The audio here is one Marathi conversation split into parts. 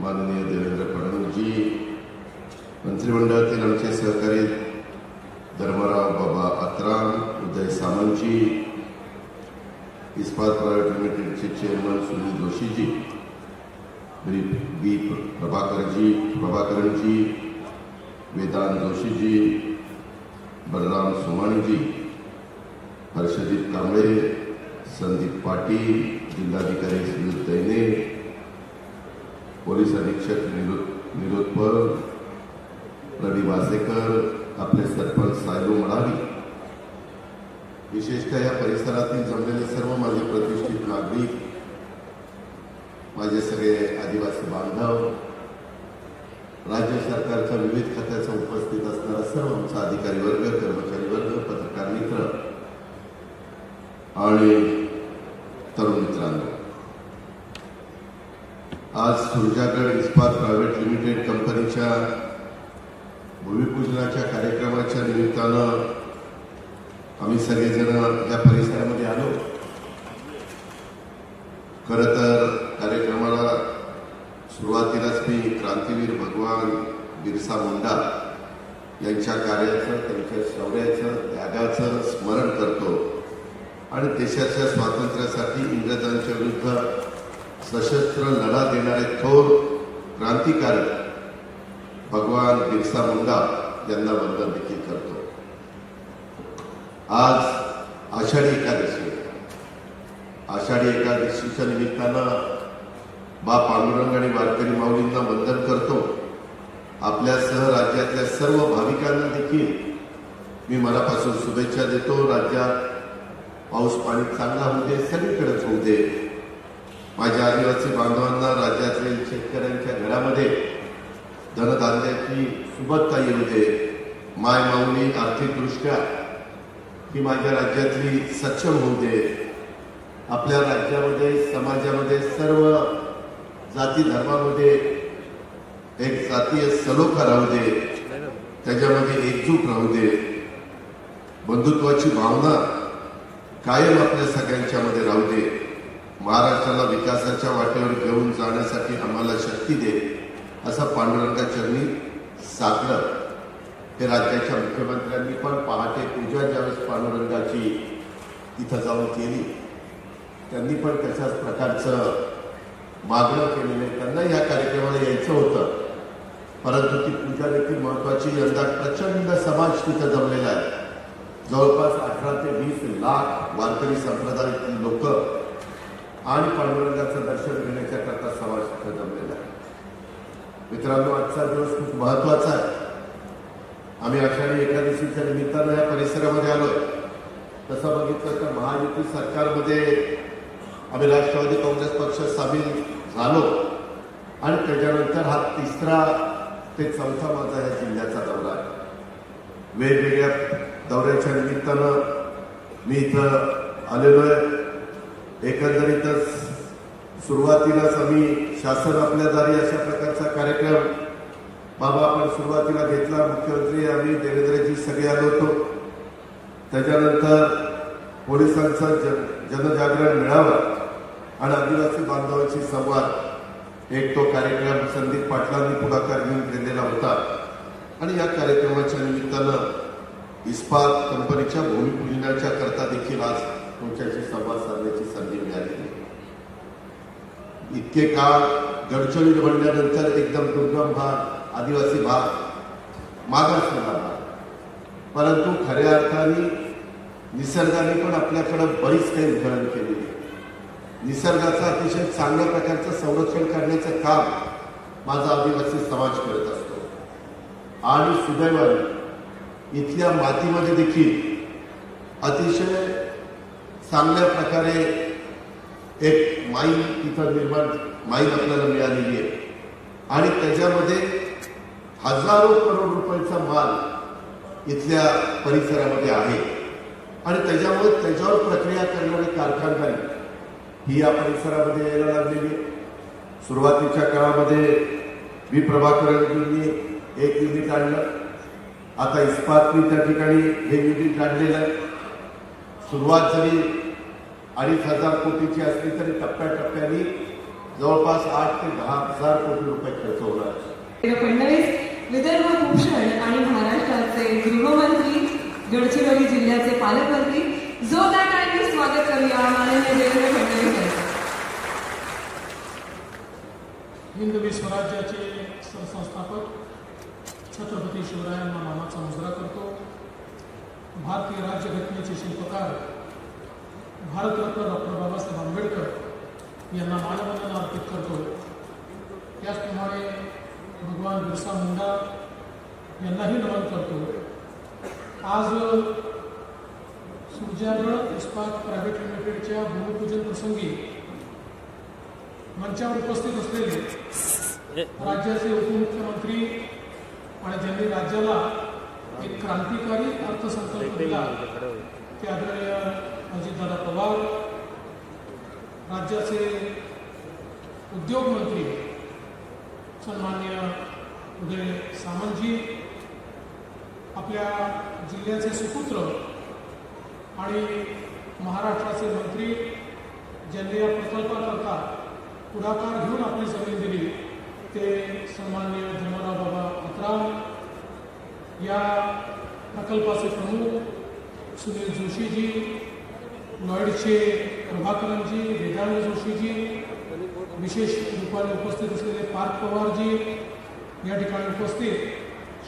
माननीय देवेंद्र फडणवीसजी, मंत्रिमंडळातील आमचे सहकारी धर्मराव बाबा अत्राम उदय सामंतजी, इस्पात प्रायव्हेट लिमिटेडचे चेअरमन सुनील जोशीजी बी प्रभाकरजी, प्रभाकरनजी, वेदांत जोशीजी, बलराम सोमाणीजी हर्षदीप कांबळे, संदीप पाटील, जिल्हाधिकारी सुनील दैने पोलीस अधीक्षक निरोध निरोधपर रवी वासेकर आपले सरपंच सायलू मडावी विशेषतः या परिसरातील जमलेले सर्व माझे प्रतिष्ठित नागरिक माझे सगळे आदिवासी बांधव राज्य सरकारच्या विविध खात्याचा उपस्थित असणारा सर्व आमचा अधिकारी वर्ग कर्मचारी वर्ग पत्रकार मित्र आणि तरुण मित्र. तुळजागड इस्पात प्रायव्हेट लिमिटेड कंपनीच्या भूमिपूजनाच्या कार्यक्रमाच्या निमित्तानं आम्ही सगळेजण या परिसरामध्ये आलो. खरं तर कार्यक्रमाला सुरुवातीलाच मी क्रांतीवीर भगवान बिरसा मुंडा यांच्या कार्याचं त्यांच्या शौर्याचं त्यागाचं स्मरण करतो. आणि देशाच्या स्वातंत्र्यासाठी इंग्रजांच्या विरुद्ध सशस्त्र लढा देणारे थोर क्रांतिकारी भगवान बिरसा मुंडा यांना वंदन देखील करतो. आज आषाढी एकादशी आषाढी एकादशीच्या निमित्तानं बा पांडुरंग आणि वारकरी माऊलींना वंदन करतो. आपल्यासह राज्यातल्या सर्व भाविकांना देखील मी मनापासून शुभेच्छा देतो. राज्यात पाऊस पाणी चांगला होऊ दे सगळीकडेच होऊ दे. माझ्या आदिवासी बांधवांना राज्यातील शेतकऱ्यांच्या घरामध्ये धनधान्याची सुबत्ता येऊ दे. माय माऊली आर्थिकदृष्ट्या ही माझ्या राज्यातली सक्षम होऊ दे. आपल्या राज्यामध्ये समाजामध्ये सर्व जाती धर्मामध्ये एक जातीय सलोखा राहू दे. त्याच्यामध्ये एकजूट राहू दे. बंधुत्वाची भावना कायम आपल्या सगळ्यांच्या मध्ये राहू दे. महाराष्ट्राला विकासाच्या वाटेवर घेऊन जाण्यासाठी आम्हाला शक्ती दे असा पांडुरंगा चरणी साधलं हे राज्याच्या मुख्यमंत्र्यांनी पण पहाटे पूजा ज्यावेळेस पांडुरंगाची तिथं जाऊन केली त्यांनी पण तशाच प्रकारचं मागणं केलेलं आहे. त्यांना या कार्यक्रमाला यायचं होतं परंतु ती पूजा देखील महत्वाची यंदा प्रचंड समाज तिथं जमलेला आहे. जवळपास अठरा ते वीस लाख वारकरी संप्रदायातील लोक आणि पांडुरंगाचं दर्शन घेण्याच्या करता समाज तिथं जमलेला आहे. मित्रांनो आजचा दिवस खूप महत्त्वाचा आहे. आम्ही आषाढी एकादशीच्या निमित्तानं या परिसरामध्ये आलोय. तसं बघितलं तर महायुती सरकारमध्ये आम्ही राष्ट्रवादी काँग्रेस पक्ष सामील झालो. आणि त्याच्यानंतर हा तिसरा ते चौथा माझा या जिल्ह्याचा दौरा आहे. वेगवेगळ्या दौऱ्याच्या निमित्तानं मी इथं आलेलो आहे. एकंदरीतच सुरुवातीलाच आम्ही शासन आपल्या दारी अशा प्रकारचा कार्यक्रम बाबा आपण सुरुवातीला घेतला. मुख्यमंत्री आम्ही देवेंद्रजी सगळे आलो होतो. त्याच्यानंतर पोलिसांचा जन जनजागरण मिळावं आणि आदिवासी बांधवांशी संवाद. एक तो कार्यक्रम संदीप पाटलांनी पुढाकार घेऊन केलेला होता. आणि या कार्यक्रमाच्या निमित्तानं इस्पात कंपनीच्या भूमिपूजनाच्या करता देखील आज तुमच्याशी संवाद साधण्याची संधी मिळाली. इतके काळ गडचिरोली म्हणल्यानंतर एकदम दुर्गम भाग आदिवासी भाग मागासलेला भाग. परंतु खऱ्या अर्थाने निसर्गाने पण आपल्याकडं बरीच काही उधळण केली. निसर्गाचं अतिशय चांगल्या प्रकारचं संरक्षण करण्याचं काम माझा आदिवासी समाज करत असतो. आणि सुदैवाने इथल्या मातीमध्ये देखील अतिशय चांगल्या प्रकारे एक माईल तिथं निर्माण माईल आपल्याला मिळालेली आहे. आणि त्याच्यामध्ये हजारो करोड रुपयाचा माल इथल्या परिसरामध्ये आहे. आणि त्याच्यामुळे त्याच्यावर प्रक्रिया करणारे कारखानदारी ही या परिसरामध्ये यायला लागलेली आहे. सुरुवातीच्या काळामध्ये वि प्रभाकरजींनी एक युनिट आणलं. आता इस्पातनी त्या ठिकाणी हे युनिट आणलेलं आहे. सुरुवात जरी अडीच हजार कोटीची असली तरी टप्प्याटप्प्याने जवळपास आठ ते दहा हजार कोटी रुपये खर्च होणार फडणवीस विदर्भ भूषण आणि महाराष्ट्राचे गृहमंत्री गडचिरोली जिल्ह्याचे पालकमंत्री जोरदार टाळ्यांनी स्वागत करूया माननीय देवेंद्र फडणवीस हिंदवी स्वराज्याचे सरसंस्थापक छत्रपती शिवरायांना मानाचा मुजरा करतो. भारतीय राज्यघटनेचे शिल्पकार भारतरत्न डॉक्टर बाबासाहेब आंबेडकर यांना मानवंदना अर्पित करतो. त्याचप्रमाणे भगवान बिरसा मुंडा यांनाही नमन करतो. आज सुरजागड इस्पात प्रायव्हेट लिमिटेडच्या भूमिपूजन प्रसंगी मंचावर उपस्थित असलेले राज्याचे उपमुख्यमंत्री आणि ज्यांनी राज्याला एक क्रांतिकारी अर्थसंकल्प दिला ते आदरणीय अजितदादा पवार राज्याचे उद्योग मंत्री सन्मान्य उदय सामंतजी आपल्या जिल्ह्याचे सुपुत्र आणि महाराष्ट्राचे मंत्री ज्यांनी या प्रकल्पाकरता पुढाकार घेऊन आपली जमीन दिली ते सन्मान्य धर्मराव बाबा या प्रकल्पाचे प्रमुख सुनील जोशीजी लॉयडचे प्रभाकरनजी वेदांत जोशीजी विशेष रूपाने उपस्थित असलेले पार्थ पवारजी या ठिकाणी उपस्थित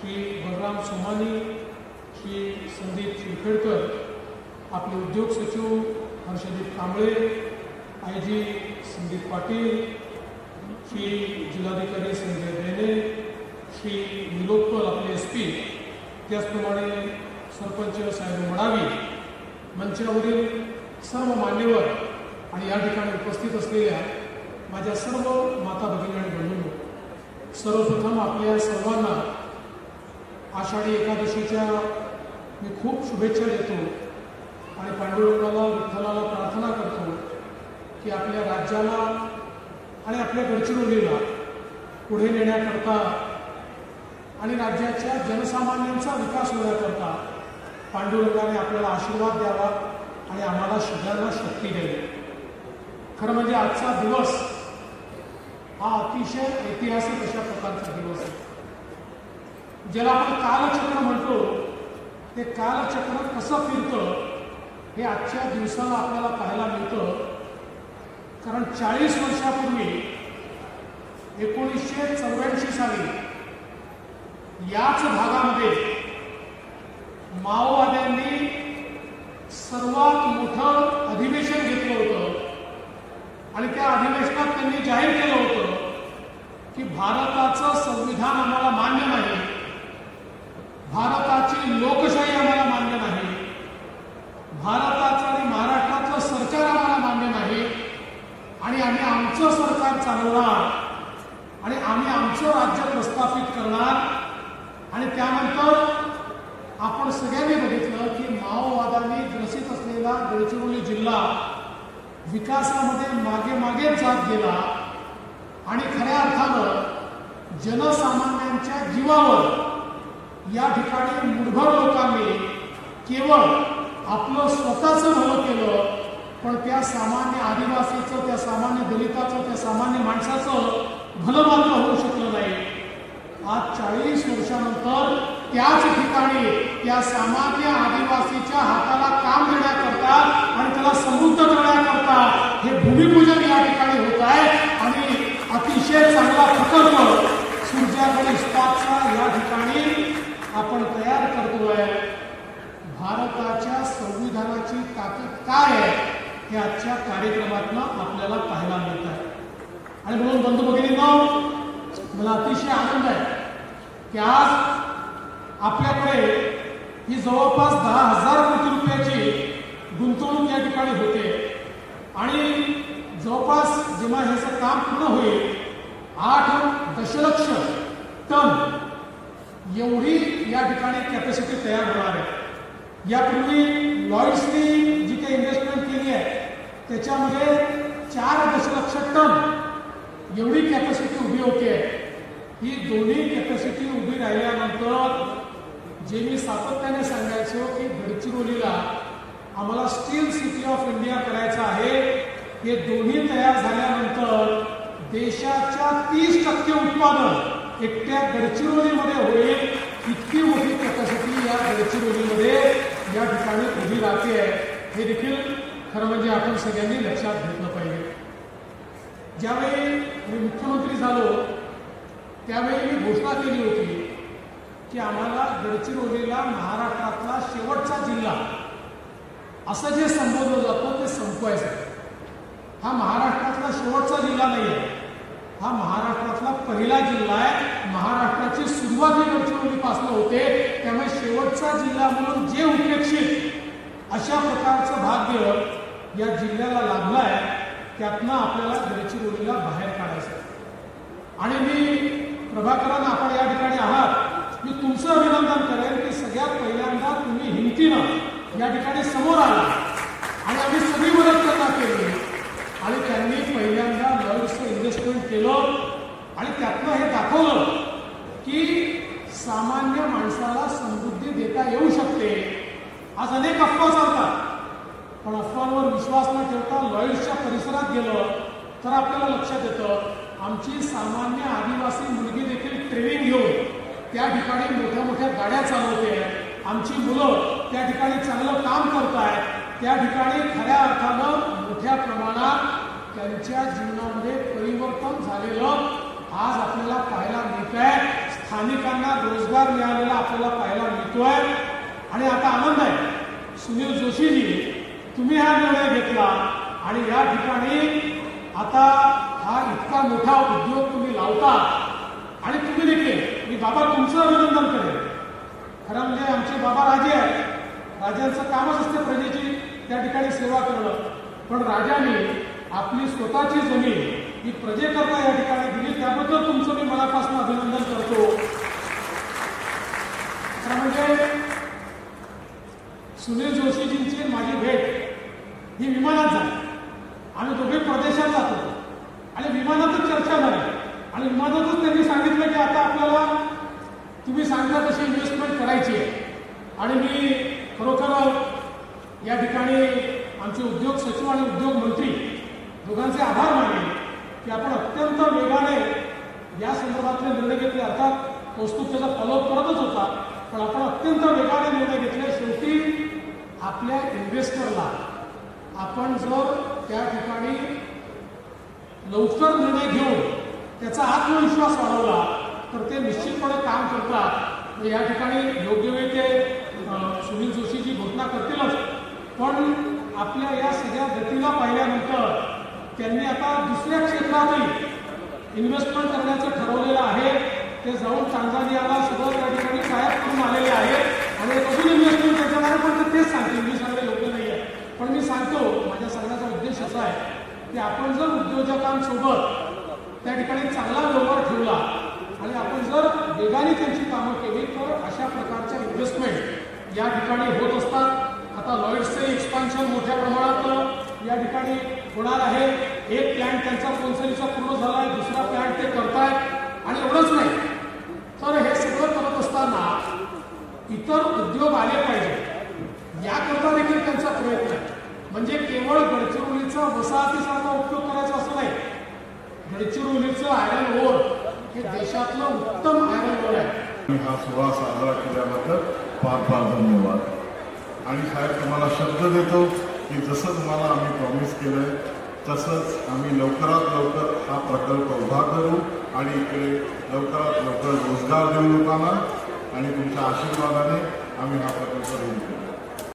श्री बलराम सोमानी श्री संदीप शिरखेडकर आपले उद्योग सचिव हर्षदीप कांबळे आय जी संदीप पाटील श्री जिल्हाधिकारी संजय बेने श्री निलोत्पल आपले एस पी त्याचप्रमाणे सरपंच साहेब मडावी मंचावरील सर्व मान्यवर आणि या ठिकाणी उपस्थित असलेल्या माझ्या सर्व माता भगिनी आणि बंधूंनो सर्वप्रथम आपल्या सर्वांना आषाढी एकादशीच्या मी खूप शुभेच्छा देतो आणि पांडुरंगाला विठ्ठलाला प्रार्थना करतो की आपल्या राज्याला आणि आपल्या गडचिरोलीला पुढे नेण्याकरता आणि राज्याच्या जनसामान्यांचा विकास होण्याकरता पांडुरंगाने आपल्याला आशीर्वाद द्यावा आणि आम्हाला सगळ्यांना शक्ती द्यावी. खरं म्हणजे आजचा दिवस हा अतिशय ऐतिहासिक अशा प्रकारचा दिवस आहे. ज्याला आपण कालचक्र म्हणतो ते कालचक्र कसं फिरतं हे आजच्या दिवसाला आपल्याला पाहायला मिळतं. कारण चाळीस वर्षापूर्वी एकोणीसशे चौऱ्याऐंशी साली याच भागामध्ये माओवाद्यांनी सर्वात मोठं अधिवेशन घेतलं होतं आणि त्या अधिवेशनात त्यांनी जाहीर केलं होतं की भारताचं संविधान आम्हाला मान्य नाही भारताची लोकशाही आम्हाला मान्य नाही भारताचं आणि महाराष्ट्रातलं सरकार आम्हाला मान्य नाही आणि आम्ही आमचं सरकार चालवणार आणि आम्ही आमचं राज्य प्रस्थापित करणार आणि त्यानंतर आपण सगळ्यांनी बघितलं की माओवादांनी ग्रसित असलेला गडचिरोली जिल्हा विकासामध्ये मागे मागे जात गेला आणि खऱ्या अर्थानं जनसामान्यांच्या जीवावर या ठिकाणी मुठभर लोकांनी केवळ आपलं स्वतःचं भलं केलं पण त्या सामान्य आदिवासीचं त्या सामान्य दलिताचं त्या सामान्य माणसाचं भलं मात्र होऊ शकलं नाही. आज चाळीस वर्षानंतर त्याच ठिकाणी त्या सामान्य आदिवासीच्या हाताला काम देण्याकरता समृद्ध करण्याकरता हे भूमिपूजन या ठिकाणी होत आहे आणि अतिशय चांगला प्रकल्प सूर्याकडे इस्पातचा या ठिकाणी आपण तयार करतोय. भारताच्या संविधानाची ताकद काय आहे हे आजच्या कार्यक्रमातनं आपल्याला पाहायला मिळत आहे आणि म्हणून बंधू भगिनींनो मला अतिशय आनंद आहे की आज आपल्याकडे ही जवळपास दहा हजार कोटी रुपयाची गुंतवणूक या ठिकाणी होते. आणि जवळपास जेव्हा ह्याचं काम पूर्ण होईल आठ दशलक्ष टन एवढी या ठिकाणी कॅपॅसिटी तयार होणार आहे. यापूर्वी लॉईड्सनी जी काही इन्व्हेस्टमेंट केली आहे त्याच्यामध्ये चार दशलक्ष टन एवढी कॅपॅसिटी उभी होते ही दोन्ही कॅपॅसिटी उभी राहिल्यानंतर जे मी सातत्याने सांगायचो की गडचिरोलीला आम्हाला स्टील सिटी ऑफ इंडिया करायचं आहे. हे दोन्ही तयार झाल्यानंतर देशाच्या तीस टक्के उत्पादन एकट्या गडचिरोलीमध्ये होईल. इतकी मोठी कॅपॅसिटी या गडचिरोलीमध्ये या ठिकाणी उभी राहते. हे देखील खरं म्हणजे आपण सगळ्यांनी लक्षात घेतलं पाहिजे. ज्यावेळी मी मुख्यमंत्री झालो त्यावेळी मी घोषणा केली होती की आम्हाला गडचिरोलीला महाराष्ट्रातला शेवटचा जिल्हा असं जे संबोधलं जातं ते संपवायचं आहे. हा महाराष्ट्रातला शेवटचा जिल्हा नाही आहे हा महाराष्ट्रातला पहिला जिल्हा आहे महाराष्ट्राची सुरुवात ही गडचिरोलीपासून होते त्यामुळे शेवटचा जिल्हा म्हणून जे उपेक्षित अशा प्रकारचं भाग्य या जिल्ह्याला लाभलं आहे त्यातनं आपल्याला गडचिरोलीला बाहेर काढायचं आहे. आणि मी प्रभाकरन आपण या ठिकाणी आहात मी तुमचं अभिनंदन करेन की सगळ्यात पहिल्यांदा तुम्ही हिमतीनं या ठिकाणी समोर आला. आणि आम्ही सगळी मदत त्यांना केली. आणि त्यांनी पहिल्यांदा लॉयर्सचं इन्व्हेस्टमेंट केलं. आणि त्यातनं हे दाखवलं की सामान्य माणसाला समृद्धी देता येऊ शकते. आज अनेक अफवा चालतात. पण अफवांवर विश्वास न ठेवता लॉयर्सच्या परिसरात गेलं तर आपल्याला लक्षात येतं आमची सामान्य आदिवासी मुलगी देखील ट्रेनिंग घेऊन त्या ठिकाणी मोठ्या मोठ्या गाड्या चालवते. आमची मुलं त्या ठिकाणी चांगलं काम करत आहेत त्या ठिकाणी खऱ्या अर्थानं मोठ्या प्रमाणात त्यांच्या जीवनामध्ये परिवर्तन झालेलं आज आपल्याला पाहायला मिळत आहे स्थानिकांना रोजगार मिळालेला आपल्याला पाहायला मिळतोय. आणि आता आनंद आहे. सुनील जोशीजी तुम्ही हा निर्णय घेतला आणि या ठिकाणी आता हा इतका मोठा उद्योग तुम्ही लावता आणि तुम्ही देखील मी बाबा तुमचं अभिनंदन करेन. खरं म्हणजे आमचे बाबा राजे आहेत. राजांचं कामच असते प्रजेची त्या ठिकाणी सेवा करणं. पण राजाने आपली स्वतःची जमीन ही प्रजेकरता या ठिकाणी दिली त्याबद्दल तुमचं मी मनापासून अभिनंदन करतो. म्हणजे सुनील जोशीजींची माझी भेट ही विमानात झाली. आम्ही दोघे प्रदेशात जातो. आणि विमानातच चर्चा झाली. आणि विमानातच त्यांनी सांगितलं की आता आपल्याला तुम्ही सांगता तशी इन्व्हेस्टमेंट करायची आहे. आणि मी खरोखर या ठिकाणी आमचे उद्योग सचिव आणि उद्योग मंत्री दोघांचे आभार मानले की आपण अत्यंत वेगाने या संदर्भातले निर्णय घेतले. अर्थात कौस्तुभ त्याचा फॉलोअप करतच होता पण आपण अत्यंत वेगाने निर्णय घेतले. शेवटी आपल्या इन्व्हेस्टरला आपण जर त्या ठिकाणी लवकर निर्णय घेऊन त्याचा आत्मविश्वास वाढवला तर ते निश्चितपणे काम करतात या ठिकाणी योग्य वेळ ते सुनील जोशीजी घोषणा करतीलच. पण आपल्या या सगळ्या गतीला पाहिल्यानंतर त्यांनी आता दुसऱ्या क्षेत्रातही इन्व्हेस्टमेंट करण्याचं ठरवलेलं आहे. ते जाऊन टांझानियाला सगळं त्या ठिकाणी कायम करून आलेले आहे. आणि अजून इन्व्हेस्टमेंट त्याच्यावर पण ते तेच सांगते मी सांगणं योग्य नाही आहे. पण मी सांगतो माझ्या सांगण्याचा उद्देश असा आहे की आपण जर उद्योजकांसोबत त्या ठिकाणी चांगला व्यवहार ठेवला आणि आपण जर वेगाने त्यांची कामं केली तर अशा प्रकारच्या इन्व्हेस्टमेंट या ठिकाणी होत असतात. आता लॉईड्सचे एक्सपान्शन मोठ्या प्रमाणात या ठिकाणी होणार आहे. एक प्लॅन्ट त्यांचा कोन्सरीचा पूर्ण झाला आहे दुसरा प्लॅन्ट ते करतायत. आणि एवढंच नाही. तर हे सगळं करत असताना इतर उद्योग आले पाहिजे. याकरता देखील त्यांचा प्रयत्न आहे. म्हणजे केवळ गडचिरोलीचा वसाहतीसारखा उपयोग करायचा असं नाही. गडचिरोलीचं आयरन ओर हे देशातलं उत्तम आयरन ओर आहे. हा सोहळा साजरा केल्याबद्दल फार फार धन्यवाद. आणि साहेब तुम्हाला शब्द देतो की जसं तुम्हाला आम्ही प्रॉमिस केलंय तसंच आम्ही लवकरात लवकर हा प्रकल्प उभा करू आणि इकडे लवकरात लवकर रोजगार देऊ लोकांना आणि तुमच्या आशीर्वादाने आम्ही हा प्रकल्प देऊ